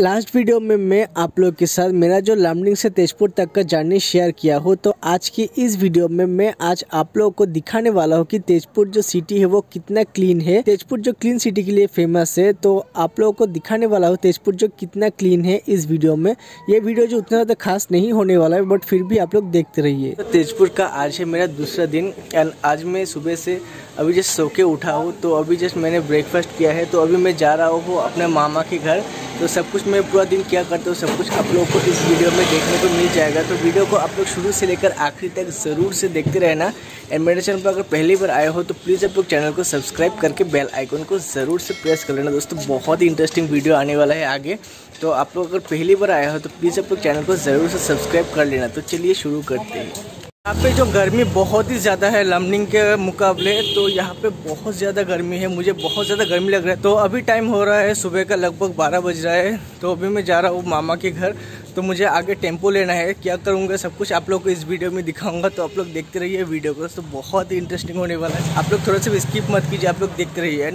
Last video में मैं आप लोग के साथ मेरा जो लामडिंग से तेजपुर तक का जर्नी शेयर किया हो तो आज की इस वीडियो में मैं आज आप लोगों को दिखाने वाला हूँ कि तेजपुर जो सिटी है वो कितना क्लीन है। तेजपुर जो क्लीन सिटी के लिए फ़ेमस है तो आप लोगों को दिखाने वाला हूँ तेजपुर जो कितना क्लीन है इस वीडियो में। ये वीडियो जो उतना ज़्यादा खास नहीं होने वाला है बट फिर भी आप लोग देखते रहिए। तो तेजपुर का आज है मेरा दूसरा दिन एंड आज मैं सुबह से अभी जस्ट सो के उठा हूँ तो अभी जस्ट मैंने ब्रेकफास्ट किया है तो अभी मैं जा रहा हूँ अपने मामा के घर। तो सब कुछ मैं पूरा दिन क्या करता हूँ, सब कुछ आप लोगों को इस वीडियो में देखने को मिल जाएगा। तो वीडियो को आप लोग शुरू से लेकर आखिरी तक ज़रूर से देखते रहना। एंड मेरे चैनल पर अगर पहली बार आए हो तो प्लीज़ आप लोग चैनल को सब्सक्राइब करके बेल आइकन को ज़रूर से प्रेस कर लेना। दोस्तों, बहुत ही इंटरेस्टिंग वीडियो आने वाला है आगे। तो आप लोग अगर पहली बार आए हो तो प्लीज़ आप लोग चैनल को ज़रूर से सब्सक्राइब कर लेना। तो चलिए शुरू करते हैं। यहाँ पे जो गर्मी बहुत ही ज़्यादा है लमनिंग के मुकाबले तो यहाँ पे बहुत ज़्यादा गर्मी है, मुझे बहुत ज़्यादा गर्मी लग रहा है। तो अभी टाइम हो रहा है, सुबह का लगभग 12 बज रहा है तो अभी मैं जा रहा हूँ मामा के घर। तो मुझे आगे टेंपो लेना है, क्या करूँगा, सब कुछ आप लोग को इस वीडियो में दिखाऊँगा तो आप लोग देखते रहिए वीडियो को। तो बहुत ही इंटरेस्टिंग होने वाला है। आप लोग थोड़ा सा स्किप मत कीजिए, आप लोग देखते रहिए।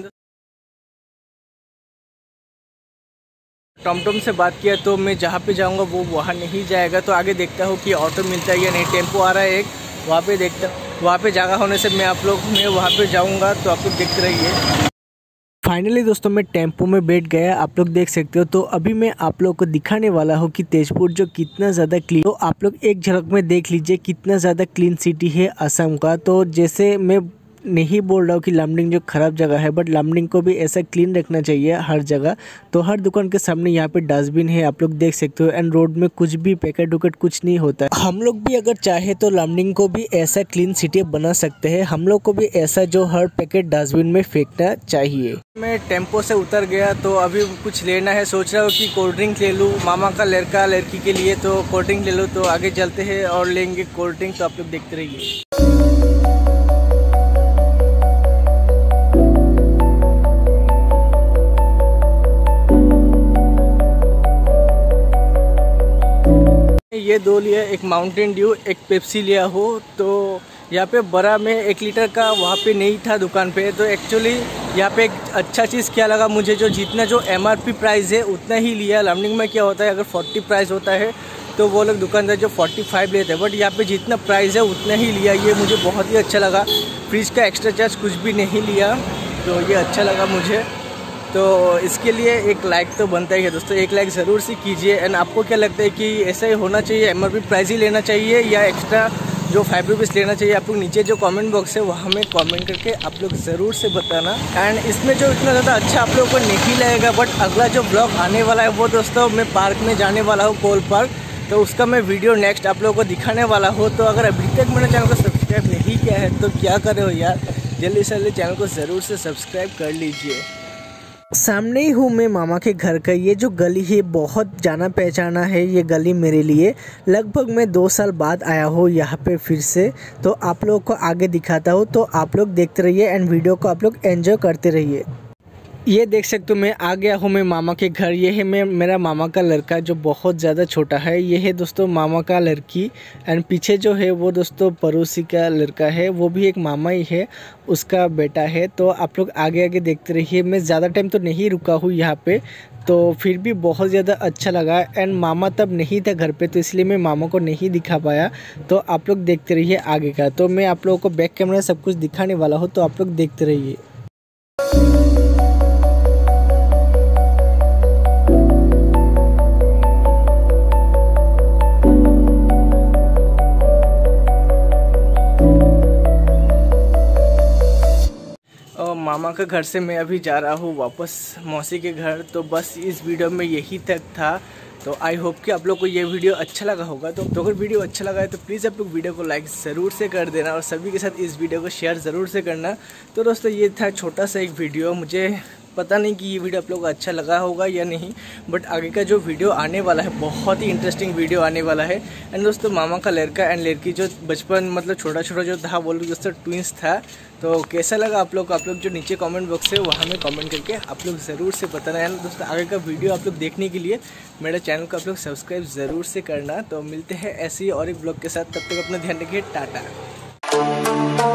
टॉमटॉम से बात किया तो मैं जहाँ पे जाऊँगा वो वहाँ नहीं जाएगा। तो आगे देखता हूँ कि ऑटो मिलता है या नहीं। टेंपो आ रहा है एक। वहाँ पे देखता वहाँ पे जगह होने से मैं आप लोग मैं वहाँ पे जाऊँगा तो आप लोग देखते रहिए फाइनली दोस्तों, मैं टेंपो में बैठ गया। आप लोग देख सकते हो। तो अभी मैं आप लोग को दिखाने वाला हूँ कि तेजपुर जो कितना ज़्यादा क्लीन तो आप लोग एक झलक में देख लीजिए कितना ज़्यादा क्लीन सिटी है असम का। तो जैसे मैं नहीं बोल रहा हूँ कि लामडिंग जो ख़राब जगह है बट लामडिंग को भी ऐसा क्लीन रखना चाहिए हर जगह। तो हर दुकान के सामने यहाँ पे डस्टबिन है, आप लोग देख सकते हो एंड रोड में कुछ भी पैकेट उकेट कुछ नहीं होता। हम लोग भी अगर चाहे तो लामडिंग को भी ऐसा क्लीन सिटी बना सकते हैं। हम लोग को भी ऐसा जो हर पैकेट डस्टबिन में फेंकना चाहिए। मैं टेंपो से उतर गया तो अभी कुछ लेना है। सोच रहा हूँ कि कोल्ड ड्रिंक ले लूँ। मामा का लड़का, लड़की के लिए तो कोल्ड ड्रिंक ले लूँ तो आगे चलते हैं और लेंगे कोल्ड ड्रिंक तो आप लोग देखते रहिए। ये दो लिया एक माउंटेन ड्यू एक पेप्सी लिया हो तो यहाँ पे बड़ा में एक लीटर का वहाँ पे नहीं था दुकान पे तो एक्चुअली यहाँ पे एक अच्छा चीज़ क्या लगा मुझे, जो जितना जो एम प्राइस है, उतना ही लिया। लर्निंग में क्या होता है, अगर 40 प्राइस होता है तो वो लोग दुकानदार जो 45 लेते हैं बट यहाँ पे जितना प्राइस है, उतना ही लिया। ये मुझे बहुत ही अच्छा लगा। फ्रिज का एक्स्ट्रा चार्ज कुछ भी नहीं लिया तो ये अच्छा लगा मुझे। तो इसके लिए एक लाइक तो बनता ही है दोस्तों। एक लाइक ज़रूर से कीजिए। एंड आपको क्या लगता है कि ऐसा ही होना चाहिए? एम प्राइस ही लेना चाहिए या एक्स्ट्रा जो फाइव रुपीज़ लेना चाहिए? आप लोग नीचे जो कमेंट बॉक्स है, वहाँ में कमेंट करके आप लोग ज़रूर से बताना। एंड इसमें जो इतना ज़्यादा अच्छा आप लोगों को नहीं लगेगा बट अगला जो ब्लॉग आने वाला है, वो दोस्तों मैं पार्क में जाने वाला हूँ कोल पार्क तो उसका मैं वीडियो नेक्स्ट आप लोगों को दिखाने वाला हूँ। तो अगर अभी तक मैंने चैनल को सब्सक्राइब नहीं किया है तो क्या करे हो यार? जल्दी से जल्दी चैनल को ज़रूर से सब्सक्राइब कर लीजिए। सामने ही हूँ मैं मामा के घर का। ये जो गली है, बहुत जाना पहचाना है ये गली मेरे लिए। लगभग मैं दो साल बाद आया हूँ यहाँ पे फिर से। तो आप लोगों को आगे दिखाता हूँ। तो आप लोग देखते रहिए एंड वीडियो को आप लोग एंजॉय करते रहिए। ये देख सकते हो, मैं आ गया हूँ मैं मामा के घर। ये है मैं, मेरा मामा का लड़का जो बहुत ज़्यादा छोटा है। ये है दोस्तों मामा का लड़की। एंड पीछे जो है वो दोस्तों पड़ोसी का लड़का है। वो भी एक मामा ही है, उसका बेटा है। तो आप लोग आगे आगे देखते रहिए। मैं ज़्यादा टाइम तो नहीं रुका हूँ यहाँ पे। तो फिर भी बहुत ज़्यादा अच्छा लगा। एंड मामा तब नहीं था घर पे तो इसलिए मैं मामा को नहीं दिखा पाया। तो आप लोग देखते रहिए आगे का। तो मैं आप लोगों को बैक कैमरा सब कुछ दिखाने वाला हूँ तो आप लोग देखते रहिए। मामा के घर से मैं अभी जा रहा हूँ वापस। मौसी के घर तो बस इस वीडियो में यही तक था। तो आई होप कि आप लोग को ये वीडियो अच्छा लगा होगा। तो, तो अगर वीडियो अच्छा लगा है तो प्लीज़ आप लोग वीडियो को लाइक ज़रूर से कर देना और सभी के साथ इस वीडियो को शेयर ज़रूर से करना। तो दोस्तों ये था छोटा सा एक वीडियो। मुझे पता नहीं कि ये वीडियो आप लोग को अच्छा लगा होगा या नहीं बट आगे का जो वीडियो आने वाला है, बहुत ही इंटरेस्टिंग वीडियो आने वाला है। एंड दोस्तों, मामा का लड़का एंड लड़की जो बचपन मतलब छोटा छोटा जो था, वो लोग दोस्तों ट्विंस था। तो कैसा लगा आप लोग आप लोग जो नीचे कमेंट बॉक्स है, वहाँ में कमेंट करके आप लोग ज़रूर से बताना। है दोस्तों, आगे का वीडियो आप लोग देखने के लिए मेरे चैनल को आप लोग सब्सक्राइब ज़रूर से करना। तो मिलते हैं ऐसे ही और एक ब्लॉग के साथ। तब तक अपना ध्यान रखिए, टाटा।